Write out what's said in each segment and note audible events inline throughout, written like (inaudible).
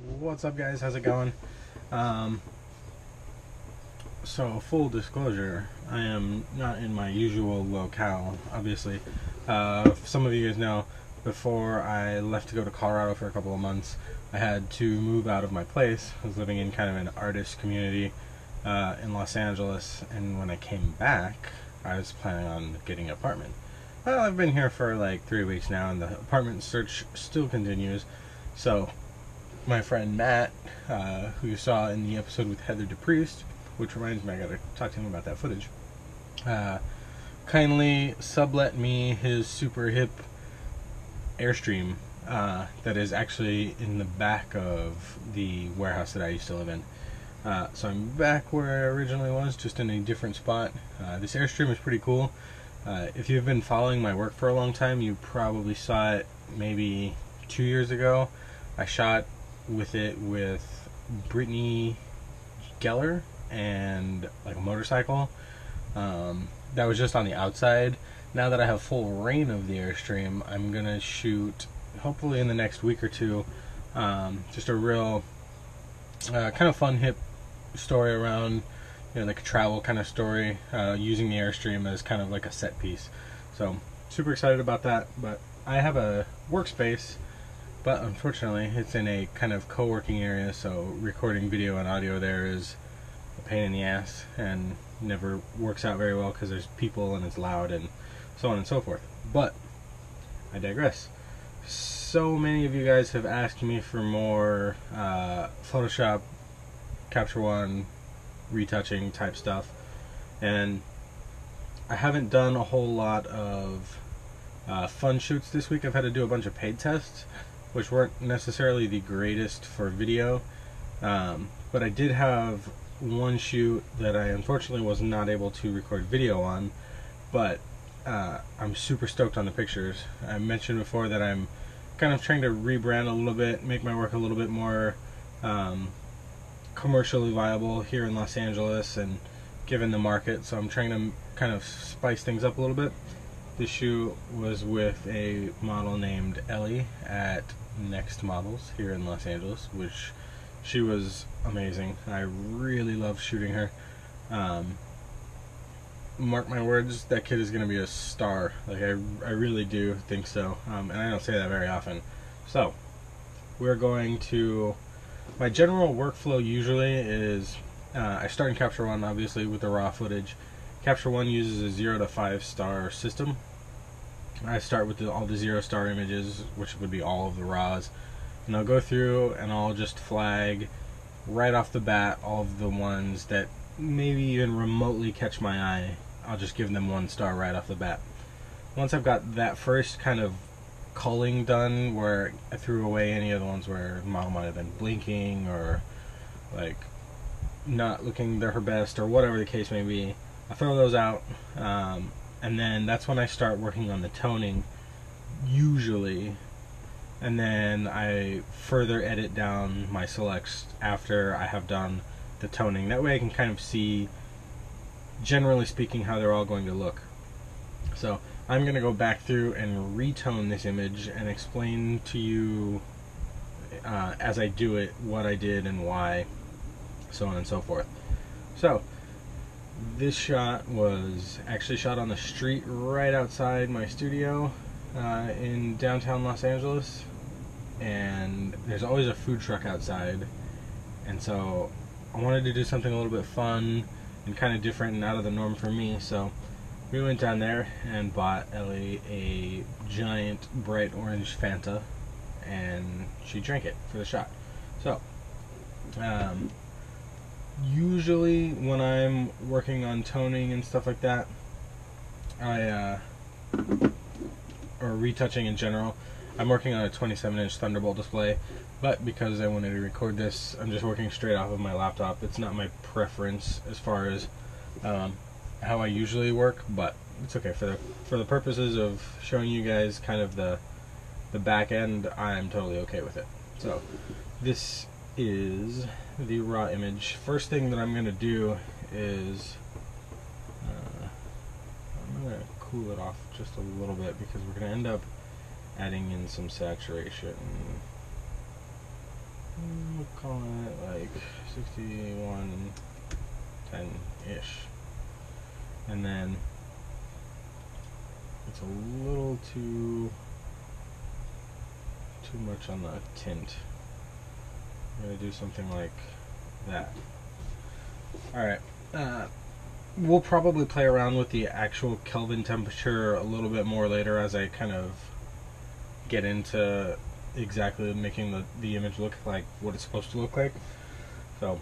What's up, guys? How's it going? Um, so, full disclosure, I am not in my usual locale, obviously. Uh, some of you guys know, before I left to go to Colorado for a couple of months, I had to move out of my place. I was living in kind of an artist community uh, in Los Angeles, and when I came back, I was planning on getting an apartment. Well, I've been here for like three weeks now, and the apartment search still continues. So, my friend Matt, uh, who you saw in the episode with Heather DePriest, which reminds me, I gotta talk to him about that footage, uh, kindly sublet me his super hip Airstream uh, that is actually in the back of the warehouse that I used to live in. Uh, so I'm back where I originally was, just in a different spot. Uh, this Airstream is pretty cool. Uh, if you've been following my work for a long time, you probably saw it maybe two years ago. I shot with it with Brittany Geller and like a motorcycle. Um, that was just on the outside. Now that I have full reign of the Airstream, I'm gonna shoot hopefully in the next week or two um, just a real uh, kind of fun hip story around you know like a travel kind of story uh, using the airstream as kind of like a set piece so super excited about that but i have a workspace but unfortunately it's in a kind of co-working area so recording video and audio there is a pain in the ass and never works out very well because there's people and it's loud and so on and so forth. But i digress. So many of you guys have asked me for more uh, photoshop capture one retouching type stuff. And i haven't done a whole lot of uh, fun shoots this week. I've had to do a bunch of paid tests (laughs) which weren't necessarily the greatest for video. Um, but I did have one shoot that I unfortunately was not able to record video on, but uh, I'm super stoked on the pictures. I mentioned before that I'm kind of trying to rebrand a little bit, make my work a little bit more um, commercially viable here in Los Angeles and given the market. So I'm trying to kind of spice things up a little bit. This shoot was with a model named Ellie at Next Models here in Los Angeles, which she was amazing. I really love shooting her. Um, mark my words, that kid is going to be a star. Like I, I really do think so, um, and I don't say that very often. So, we're going to. My general workflow usually is uh, I start in Capture One, obviously with the raw footage. Capture One uses a zero to five star system, I start with the, all the zero star images, which would be all of the raws, and I'll go through and I'll just flag right off the bat all of the ones that maybe even remotely catch my eye. I'll just give them one star right off the bat. Once I've got that first kind of culling done, where I threw away any of the ones where the model might have been blinking or like not looking their her best or whatever the case may be, I throw those out. Um, and then that's when I start working on the toning usually. And then I further edit down my selects after I have done the toning. That way I can kind of see generally speaking how they're all going to look. So I'm going to go back through and retone this image and explain to you uh, as I do it what I did and why so on and so forth. So this shot was actually shot on the street right outside my studio uh, in downtown Los Angeles. And there's always a food truck outside. And so I wanted to do something a little bit fun and kind of different and out of the norm for me. So we went down there and bought Ellie a giant bright orange Fanta. And she drank it for the shot. So, um, usually when I'm working on toning and stuff like that, I uh, or retouching in general, I'm working on a 27 inch Thunderbolt display. But because I wanted to record this, I'm just working straight off of my laptop. It's not my preference as far as um, how I usually work, but it's okay for the for the purposes of showing you guys kind of the the back end. I'm totally okay with it. So this is the raw image. First thing that I'm going to do is uh, I'm going to cool it off just a little bit because we're going to end up adding in some saturation. call it like 61 10 ish. And then it's a little too too much on the tint. I'm gonna do something like that. Alright. Uh, we'll probably play around with the actual Kelvin temperature a little bit more later as I kind of get into exactly making the, the image look like what it's supposed to look like. So,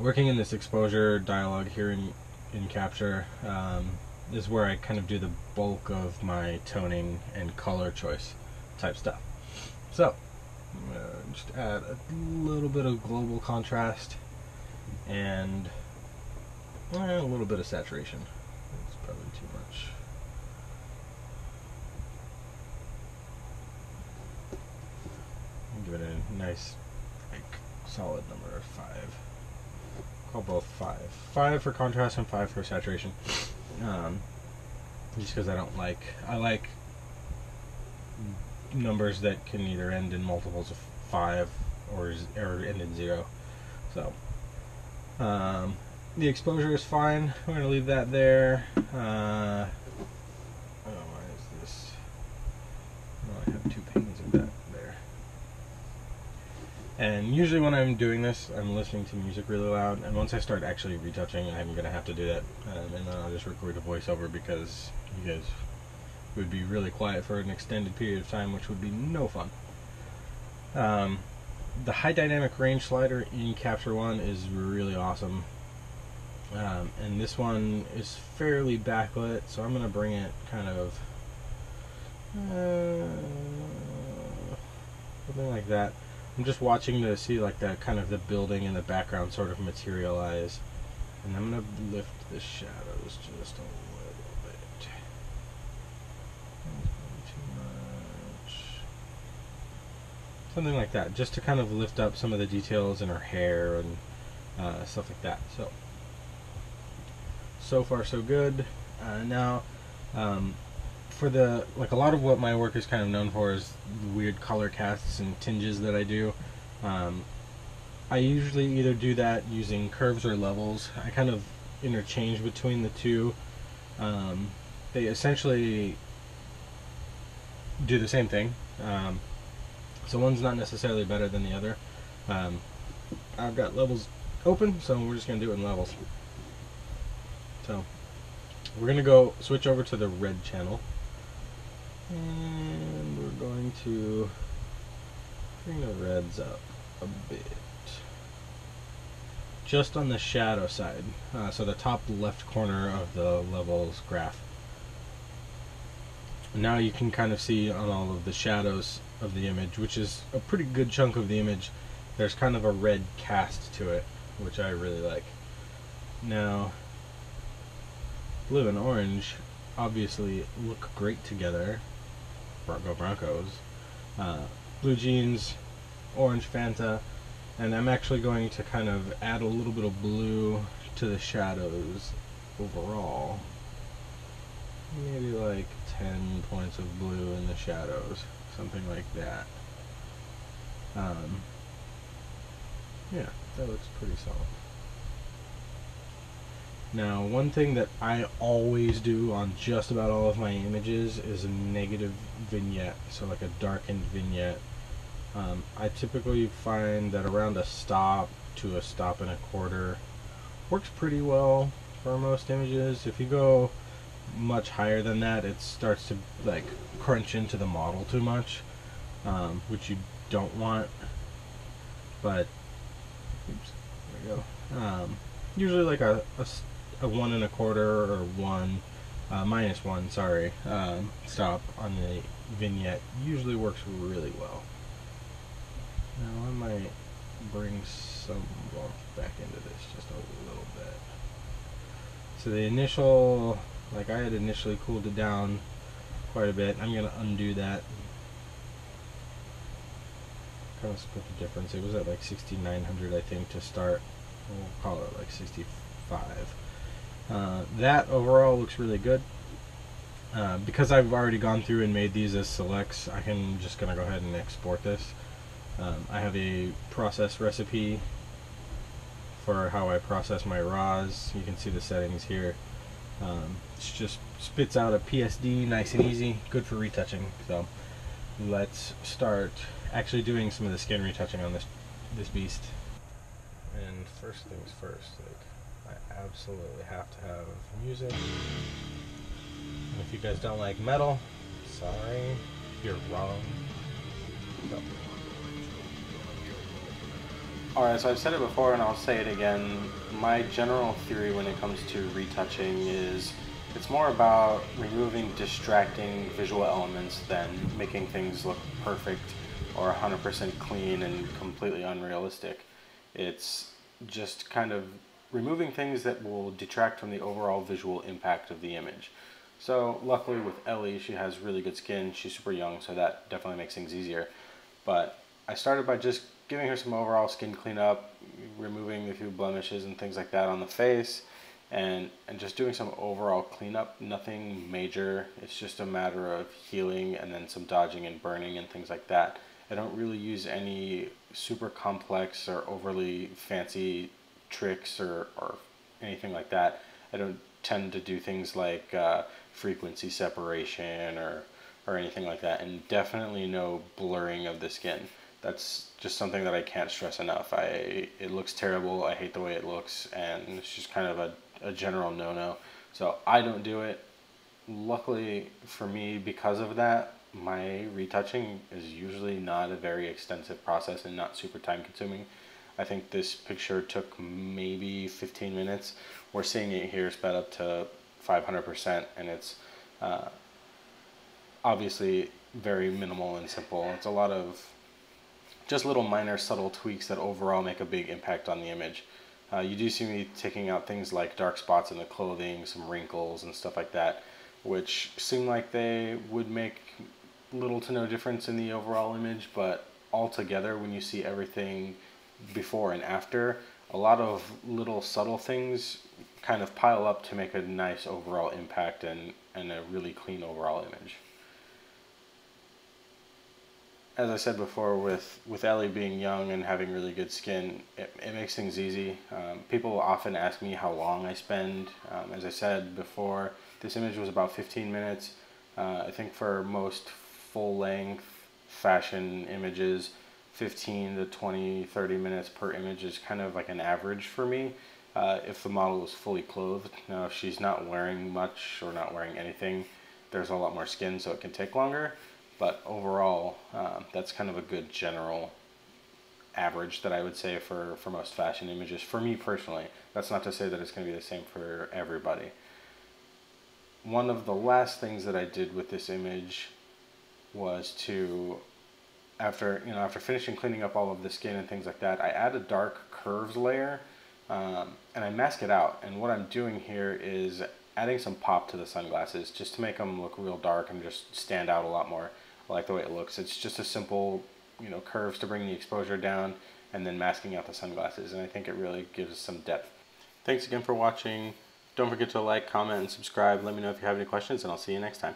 working in this exposure dialog here in, in Capture um, is where I kind of do the bulk of my toning and color choice type stuff. So, going to just add a little bit of global contrast and eh, a little bit of saturation. It's probably too much. Give it a nice, like, solid number of five. Call both five. Five for contrast and five for saturation. Um, just because I don't like, I like numbers that can either end in multiples of five or or end in zero. So um, the exposure is fine. We're gonna leave that there. Uh, oh, why is this? Oh, I have two panes of that there. And usually when I'm doing this, I'm listening to music really loud. And once I start actually retouching, I'm gonna have to do that. Um, and then I'll just record a voiceover because you guys would be really quiet for an extended period of time, which would be no fun. Um, the high dynamic range slider in Capture One is really awesome. Um, and this one is fairly backlit, so I'm going to bring it kind of uh, something like that. I'm just watching to see like that kind of the building in the background sort of materialize. And I'm going to lift the shadows just a something like that, just to kind of lift up some of the details in her hair and uh, stuff like that. So, so far so good. Uh, now, um, for the like a lot of what my work is kind of known for is weird color casts and tinges that I do. Um, I usually either do that using curves or levels. I kind of interchange between the two. Um, they essentially do the same thing. Um, so one's not necessarily better than the other. Um, I've got levels open, so we're just going to do it in levels. So we're going to go switch over to the red channel. And we're going to bring the reds up a bit. Just on the shadow side, uh, so the top left corner of the levels graph. Now you can kind of see on all of the shadows of the image, which is a pretty good chunk of the image, there's kind of a red cast to it, which I really like. Now, blue and orange obviously look great together. Bronco Broncos. Uh, blue jeans, orange Fanta, and I'm actually going to kind of add a little bit of blue to the shadows overall. Maybe like 10 points of blue in the shadows something like that. Um, yeah, that looks pretty solid. Now, one thing that I always do on just about all of my images is a negative vignette, so like a darkened vignette. Um, I typically find that around a stop to a stop and a quarter works pretty well for most images. If you go much higher than that, it starts to like crunch into the model too much, um, which you don't want. But oops, there we go. Um, usually like a, a, a, one and a quarter or one uh, minus one, sorry, um, stop on the vignette usually works really well. Now I might bring some warmth back into this just a little bit. So the initial like I had initially cooled it down quite a bit. I'm to undo that. Kind of split the difference. It was at like 6900 I think to start. We'll call it like 65. Uh, that overall looks really good. Uh, because I've already gone through and made these as selects, I can just gonna go ahead and export this. Um, I have a process recipe for how I process my raws. You can see the settings here. Um, it just spits out a PSD nice and easy, good for retouching. So let's start actually doing some of the skin retouching on this this beast. And first things first, like I absolutely have to have music. And if you guys don't like metal, sorry, you're wrong. So. Alright, so I've said it before and I'll say it again. My general theory when it comes to retouching is it's more about removing distracting visual elements than making things look perfect or 100% clean and completely unrealistic. It's just kind of removing things that will detract from the overall visual impact of the image. So luckily with Ellie, she has really good skin. She's super young, so that definitely makes things easier. But I started by just giving her some overall skin cleanup, removing a few blemishes and things like that on the face, and, and just doing some overall cleanup. Nothing major. It's just a matter of healing and then some dodging and burning and things like that. I don't really use any super complex or overly fancy tricks or, or anything like that. I don't tend to do things like uh, frequency separation or, or anything like that, and definitely no blurring of the skin that's just something that I can't stress enough. I it looks terrible. I hate the way it looks, and it's just kind of a, a general no no. So I don't do it. Luckily for me, because of that, my retouching is usually not a very extensive process and not super time consuming. I think this picture took maybe 15 minutes. We're seeing it here sped up to 500%, and it's uh, obviously very minimal and simple. It's a lot of just little minor subtle tweaks that overall make a big impact on the image. Uh, you do see me taking out things like dark spots in the clothing, some wrinkles and stuff like that, which seem like they would make little to no difference in the overall image, but altogether when you see everything before and after, a lot of little subtle things kind of pile up to make a nice overall impact and, and a really clean overall image as I said before, with, with Ellie being young and having really good skin, it, it makes things easy. Um, people often ask me how long I spend. Um, as I said before, this image was about 15 minutes. Uh, I think for most full length fashion images, 15 to 20, 30 minutes per image is kind of like an average for me. Uh, if the model is fully clothed. Now, if she's not wearing much or not wearing anything, there's a lot more skin, so it can take longer. But overall, uh, that's kind of a good general average that I would say for, for most fashion images. For me personally, that's not to say that it's going to be the same for everybody. One of the last things that I did with this image was to, after you know, after finishing cleaning up all of the skin and things like that, I add a dark curves layer um, and I mask it out. And what I'm doing here is adding some pop to the sunglasses just to make them look real dark and just stand out a lot more. I like the way it looks. It's just a simple, you know, curves to bring the exposure down and then masking out the sunglasses. And I think it really gives some depth. Thanks again for watching. Don't forget to like, comment, and subscribe. Let me know if you have any questions, and I'll see you next time.